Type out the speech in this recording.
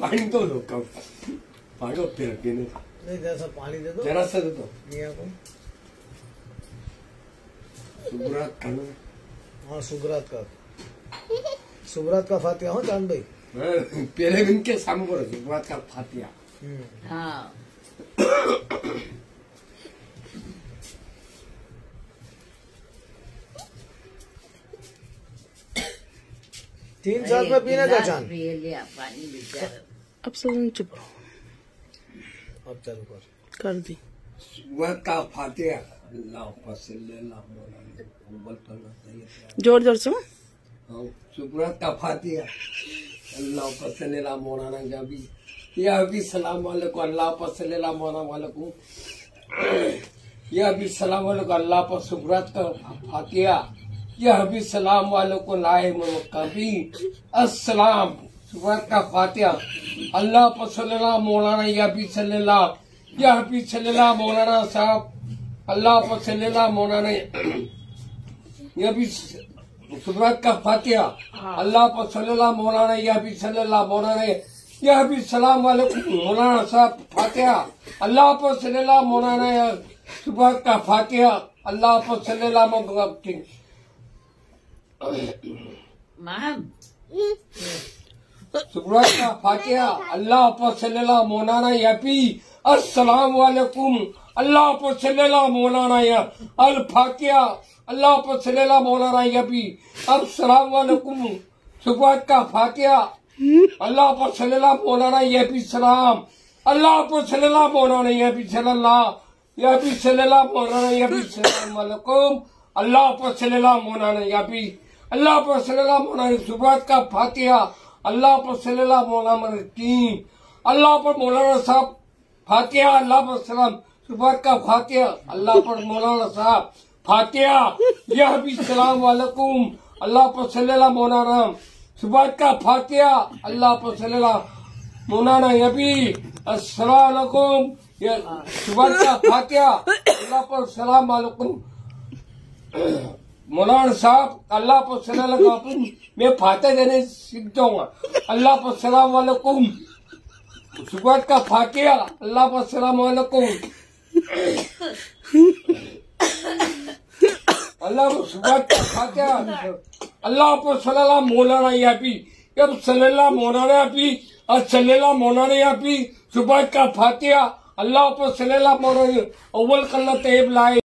पानी तो लो कम पानी फिर पीने। नहीं जरा सा पानी दे दो। जरा सा दे दो। को। सुबरात खाना। हाँ सुबरात का। सुबरात का फातिहा हो चाँद भाई? पहले दिन के सामने करो सुबरात का फातिया। हम्म, हाँ। तीन साल में पीने का चाँद। पानी बेचारा अब सदन चुप रहो। अब चालू कर। कर दी। ज़ोर ज़ोर से। हाँ, सुबरात का फातिया अल्लाह पसलेला मौलाना जाबी या भी सलाम वालेकुम अल्लाह पसलेला मौलाना वालेकुम या भी सलाम वालेकुम अल्लाह पर सुबरात का फातिया यह भी सलाम वालेकुम लाए कभी अस्सलाम सुबरात का फातिया अल्लाह पर सल्लल्लाह मौलाना या भी सल्लल्लाह यह भी सल्लल्लाह मौलाना साहब अल्लाह पर सल्लल्लाह मौलाना यह भी सुबरत का फातिहा अल्लाह पर सल्लल्लाह मौलाना यह भी सल्लल्लाह मौलाना यह भी सलाम वालेकुम मौलाना साहब फातिहा अल्लाह पर सल्लल्लाह मौलाना यह सुबरत का फातिहा अल्लाह मौलाना माम का फातिहा, अल्लाह पर सल्लल्लाह मौलाना भी अस्सलाम वालेकुम अल्लाह पर सल्लल्लाह मौलाना यह अल फातिहा, अल्लाह पर सल्लल्लाह मौलाना भी अब सलाम वालेकुम सुबरत का फातिहा, अल्लाह पर सल्लल्लाह मौलाना भी सलाम। अल्लाह पर सल्लल्लाह मौलाना भी सल्लल्लाह भी सल्लल्लाह मौलाना भी सलाम वालेकुम अल्लाह पर सल्लल्लाह मौलाना भी अल्लाह पर सल्लल्लाह मौलाना सुबरत का फातिहा अल्लाह पर सल्लल्लाह मौलाना टीम अल्लाह पर मौलाना साहब फातिहा, अल्लाह पर सलाम सुबरत का फातिहा, अल्लाह पर मौलाना साहब फातिहा, यह भी सलाम वालेकुम अल्लाह पर सल्लल्लाह मौलाना सुबह का फातिहा, अल्लाह पर सल्लल्लाह मौलाना यबी यह सुबह का फातिहा, अल्लाह पर सलाम वालेकुम मौलाना साहब, अल्लाह पर सल्लल्लाह वालेकुम मैं फातिहा देने सीख जाऊँगा अल्लाह पर सलाम वालेकुम। सुबह का फातिहा, अल्लाह पर सलाम वालेकुम। अल्लाह पर सुबह का फातिहा। अल्लाह पर सल्लल्लाह मौलाना यापी। अब सल्लल्लाह मौलाना यापी और सल्लल्लाह मौलाना यापी सुबह का फातिहा, अल्लाह पर सल्लल्लाह मौलाना अव्वल कल्ला तैब लाए।